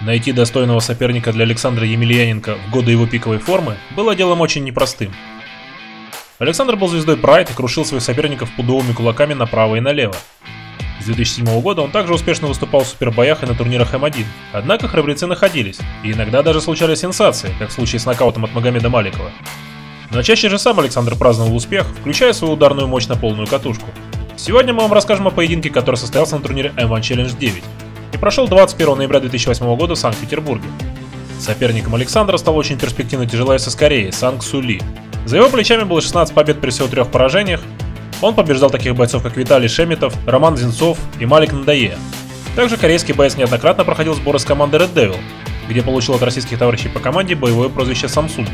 Найти достойного соперника для Александра Емельяненко в годы его пиковой формы было делом очень непростым. Александр был звездой Прайд и крушил своих соперников пудовыми кулаками направо и налево. С 2007 года он также успешно выступал в супербоях и на турнирах М1. Однако храбрецы находились, и иногда даже случались сенсации, как в случае с нокаутом от Магомеда Маликова. Но чаще же сам Александр праздновал успех, включая свою ударную мощь на полную катушку. Сегодня мы вам расскажем о поединке, который состоялся на турнире M1 Challenge 9 и прошел 21 ноября 2008 года в Санкт-Петербурге. Соперником Александра стал очень перспективный тяжеловес из Кореи Санг Сули. За его плечами было 16 побед при всего трех поражениях. Он побеждал таких бойцов, как Виталий Шемитов, Роман Зинцов и Малик Надае. Также корейский боец неоднократно проходил сборы с командой Red Devil, где получил от российских товарищей по команде боевое прозвище Samsung.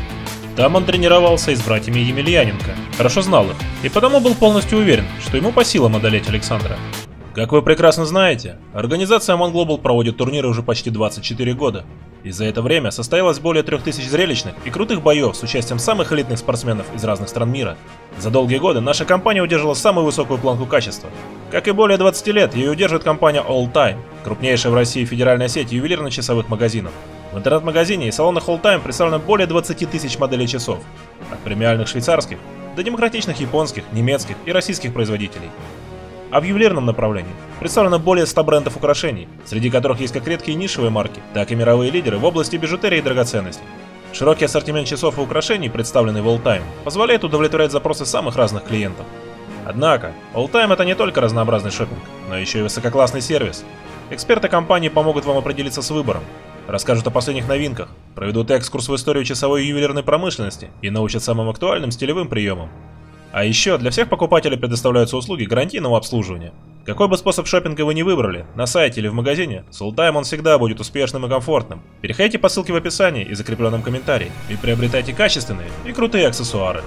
Там он тренировался и с братьями Емельяненко, хорошо знал их, и потому был полностью уверен, что ему по силам одолеть Александра. Как вы прекрасно знаете, организация Mon Global проводит турниры уже почти 24 года. И за это время состоялось более 3000 зрелищных и крутых боев с участием самых элитных спортсменов из разных стран мира. За долгие годы наша компания удерживала самую высокую планку качества. Как и более 20 лет, ее удерживает компания All Time, крупнейшая в России федеральная сеть ювелирно-часовых магазинов. В интернет-магазине и салонах All Time представлено более 20 тысяч моделей часов, от премиальных швейцарских до демократичных японских, немецких и российских производителей. А в ювелирном направлении представлено более 100 брендов украшений, среди которых есть как редкие нишевые марки, так и мировые лидеры в области бижутерии и драгоценностей. Широкий ассортимент часов и украшений, представленный в Alltime, позволяет удовлетворять запросы самых разных клиентов. Однако, Alltime это не только разнообразный шопинг, но еще и высококлассный сервис. Эксперты компании помогут вам определиться с выбором, расскажут о последних новинках, проведут экскурс в историю часовой ювелирной промышленности и научат самым актуальным стилевым приемам. А еще для всех покупателей предоставляются услуги гарантийного обслуживания. Какой бы способ шопинга вы не выбрали, на сайте или в магазине, с Ultime он всегда будет успешным и комфортным. Переходите по ссылке в описании и закрепленном комментарии и приобретайте качественные и крутые аксессуары.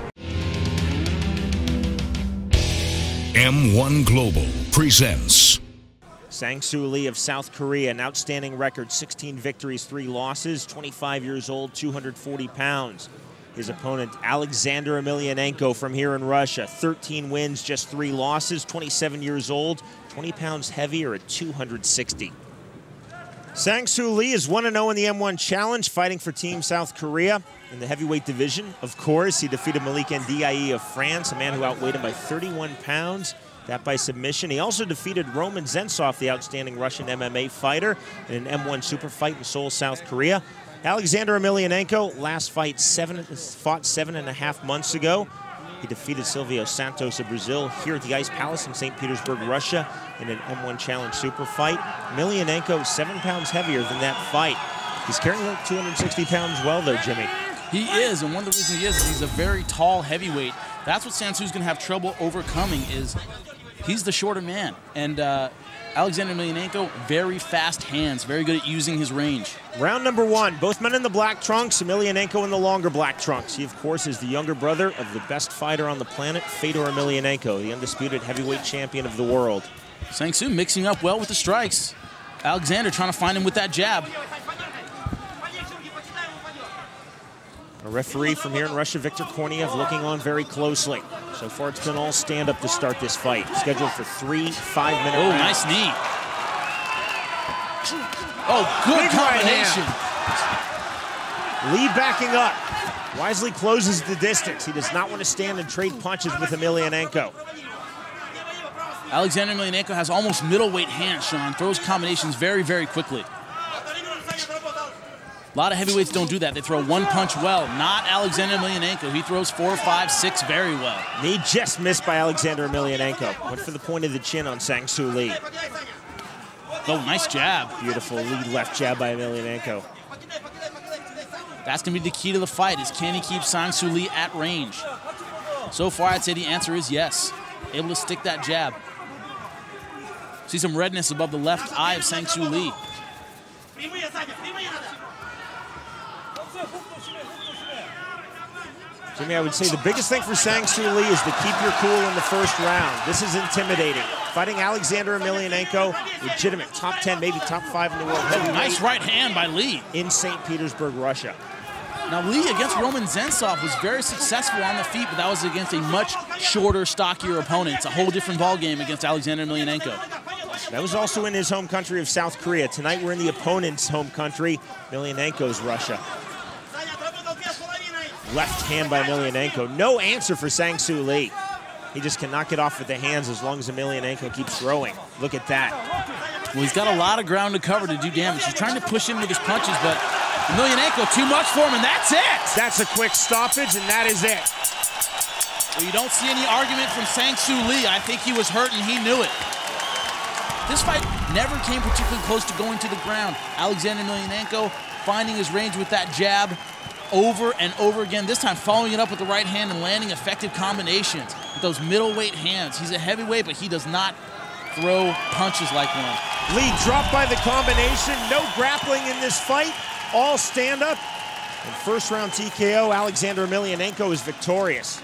M1 Global presents Sang Soo Lee of South Korea, an outstanding record 16 victories, 3 losses, 25 years old, 240 pounds. His opponent, Alexander Emelianenko from here in Russia. 13 wins, just three losses, 27 years old, 20 pounds heavier at 260. Sang Soo Lee is 1 0 in the M1 Challenge, fighting for Team South Korea in the heavyweight division. Of course, he defeated Malik Ndiaye of France, a man who outweighed him by 31 pounds. That by submission. He also defeated Roman Zentsov, the outstanding Russian MMA fighter, in an M1 super fight in Seoul, South Korea. Alexander Emelianenko, last fight seven, fought seven and a half months ago. He defeated Silvio Santos of Brazil here at the Ice Palace in St. Petersburg, Russia, in an M1 Challenge Super fight. Emelianenko, seven pounds heavier than that fight. He's carrying like 260 pounds well there, Jimmy. He is, and one of the reasons he is is he's a very tall heavyweight. That's what Sang Soo's going to have trouble overcoming is he's the shorter man. And uh, Alexander Emelianenko, very fast hands, very good at using his range. Round number one, both men in the black trunks, Emelianenko in the longer black trunks. He, of course, is the younger brother of the best fighter on the planet, Fedor Emelianenko, the undisputed heavyweight champion of the world. Sang Soo mixing up well with the strikes. Alexander trying to find him with that jab. A referee from here in Russia, Viktor Korniev, looking on very closely. So far, it's been all stand up to start this fight. Scheduled for three five minute Oh, rounds. nice knee. Oh, good Big right combination. Lee backing up. Wisely closes the distance. He does not want to stand and trade punches with Emelianenko. Alexander Emelianenko has almost middleweight hands, Sean. Throws combinations very, very quickly. A lot of heavyweights don't do that. They throw one punch well. Not Alexander Emelianenko. He throws four, five, six very well. Knee just missed by Alexander Emelianenko. Went for the point of the chin on Sang Soo Lee. Oh, nice jab. Beautiful lead left jab by Emelianenko. That's going to be the key to the fight is can he keep Sang Soo Lee at range? So far, I'd say the answer is yes. Able to stick that jab. See some redness above the left eye of Sang Soo Lee. Jimmy, I would say the biggest thing for Sang Soo Lee is to keep your cool in the first round. This is intimidating. Fighting Alexander Emelianenko, legitimate top 10, maybe top 5 in the world heavyweight Nice right hand by Lee. in St. Petersburg, Russia. Now, Lee against Roman Zentsov was very successful on the feet, but that was against a much shorter, stockier opponent. It's a whole different ballgame against Alexander Emelianenko. That was also in his home country of South Korea. Tonight we're in the opponent's home country, Emelianenko's Russia. Left hand by Emelianenko. No answer for Sang Soo Lee. He just cannot get off with the hands as long as Emelianenko keeps throwing. Look at that. Well, he's got a lot of ground to cover to do damage. He's trying to push him with his punches, but Emelianenko too much for him, and that's it. That's a quick stoppage, and that is it. Well, you don't see any argument from Sang Soo Lee. I think he was hurt, and he knew it. This fight never came particularly close to going to the ground. Alexander Emelianenko finding his range with that jab over and over again, this time following it up with the right hand and landing effective combinations with those middleweight hands. He's a heavyweight, but he does not throw punches like one. Lee dropped by the combination. No grappling in this fight. All stand up. And first round TKO, Alexander Emelianenko is victorious.